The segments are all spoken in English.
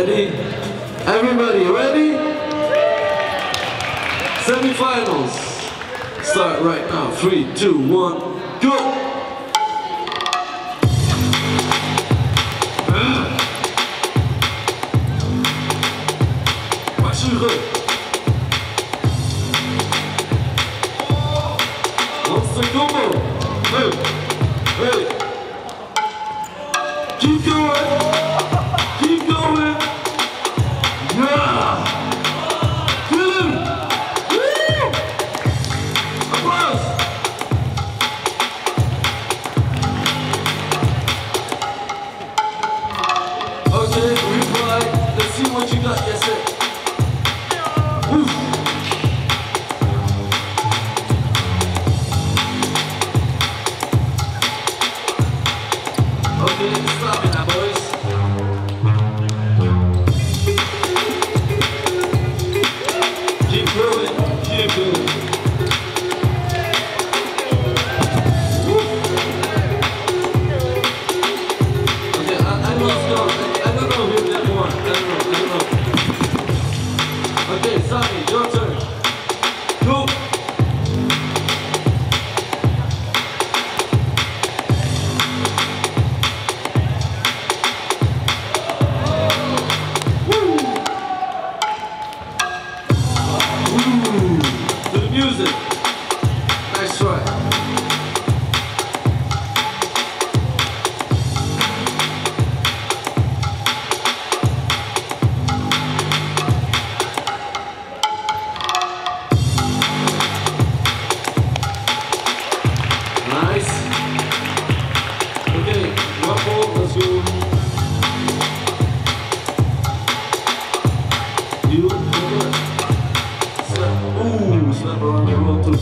Ready? Everybody ready? Semi-finals. Start right now. Three, two, one, go! Once the combo, move, ready.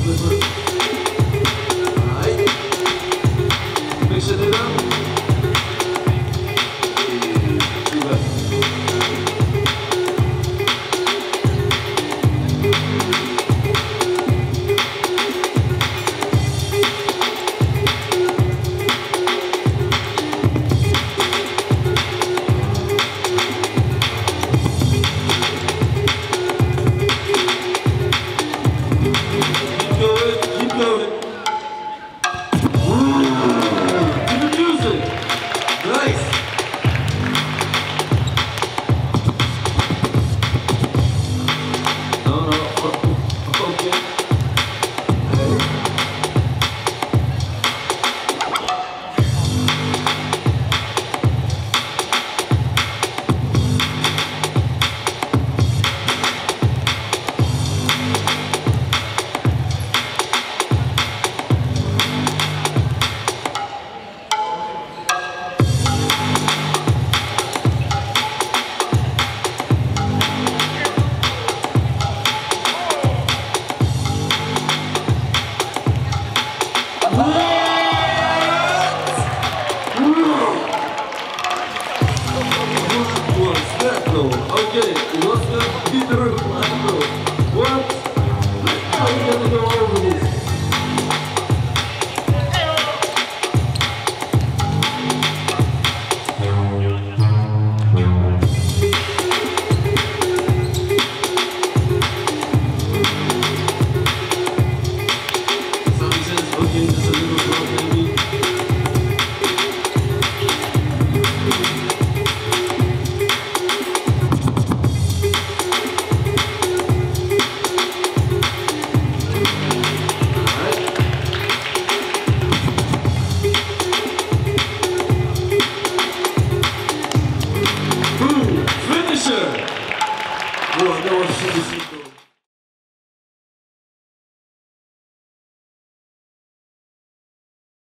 Thank you. 我都是不是